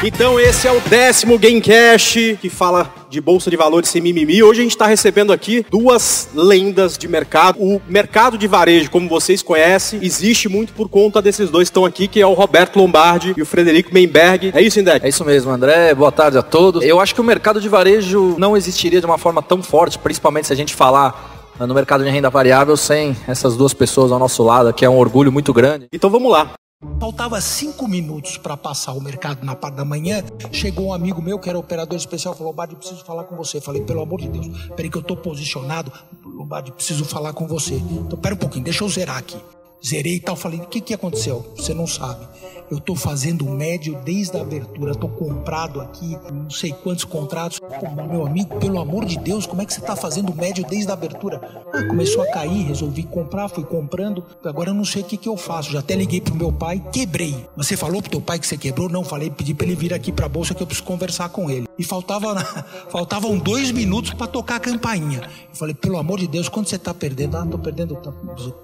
Então esse é o décimo Gamecast que fala de bolsa de valores sem mimimi. Hoje a gente está recebendo aqui duas lendas de mercado. O mercado de varejo, como vocês conhecem, existe muito por conta desses dois que estão aqui, que é o Roberto Lombardi e o Frederico Menberg. É isso, Indec? É isso mesmo, André. Boa tarde a todos. Eu acho que o mercado de varejo não existiria de uma forma tão forte, principalmente se a gente falar no mercado de renda variável sem essas duas pessoas ao nosso lado, que é um orgulho muito grande. Então vamos lá. Faltava cinco minutos para passar o mercado na parte da manhã. Chegou um amigo meu que era operador especial, falou: Lombardi, preciso falar com você. Falei: pelo amor de Deus, peraí que eu tô posicionado. Lombardi, preciso falar com você. Então, pera um pouquinho, deixa eu zerar aqui. Zerei e tal. Falei: o que, que aconteceu? Você não sabe. Eu tô fazendo médio desde a abertura. Tô comprado aqui, não sei quantos contratos. Pô, meu amigo, pelo amor de Deus, como é que você tá fazendo médio desde a abertura? Ah, começou a cair, resolvi comprar, fui comprando. Agora eu não sei o que, que eu faço. Já até liguei pro meu pai, quebrei. Você falou pro teu pai que você quebrou? Não, falei, pedi pra ele vir aqui pra bolsa que eu preciso conversar com ele. E faltava, faltavam dois minutos para tocar a campainha. Eu falei, pelo amor de Deus, quando você tá perdendo? Ah, tô perdendo. Tá,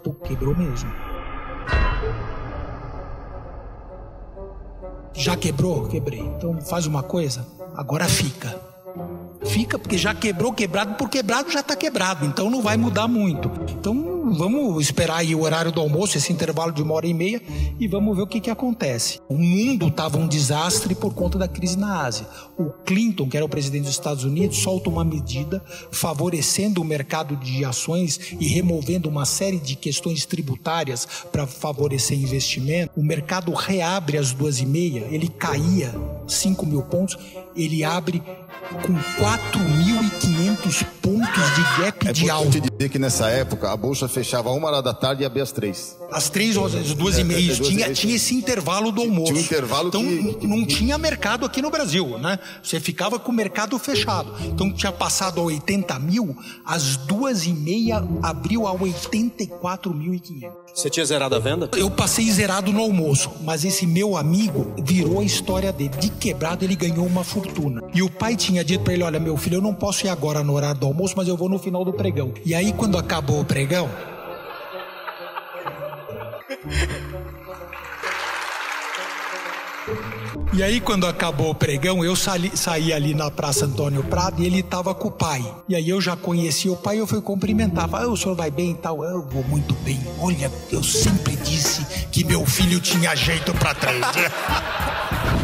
tô, quebrou mesmo. Já quebrou? Quebrei. Então faz uma coisa, agora fica. Fica porque já quebrou, quebrado por quebrado já está quebrado, então não vai mudar muito. Então vamos esperar aí o horário do almoço, esse intervalo de uma hora e meia, e vamos ver o que, que acontece. O mundo estava um desastre por conta da crise na Ásia. O Clinton, que era o presidente dos Estados Unidos, solta uma medida favorecendo o mercado de ações e removendo uma série de questões tributárias para favorecer investimento. O mercado reabre às duas e meia, ele caía 5 mil pontos, ele abre com 4.500 pontos de gap é de alta. É dizer que nessa época a bolsa fechava uma hora da tarde e abria às três. Às três ou às duas é, e meia. Tinha, tinha esse intervalo do almoço. Tinha um intervalo então que, que, não tinha mercado aqui no Brasil, né? Você ficava com o mercado fechado. Então tinha passado a 80 mil, às duas e meia abriu a 84.500. Você tinha zerado a venda? Eu passei zerado no almoço, mas esse meu amigo virou a história dele. De quebrado ele ganhou uma fortuna. E o pai tinha dito para ele: Olha, meu filho, eu não posso ir agora no horário do almoço, mas eu vou no final do pregão. E aí, quando acabou o pregão. E aí, quando acabou o pregão, eu saí, saí ali na Praça Antônio Prado e ele estava com o pai. E aí eu já conhecia o pai, eu fui cumprimentar. Falei, o senhor vai bem e tal? Eu vou muito bem. Olha, eu sempre disse que meu filho tinha jeito para trás.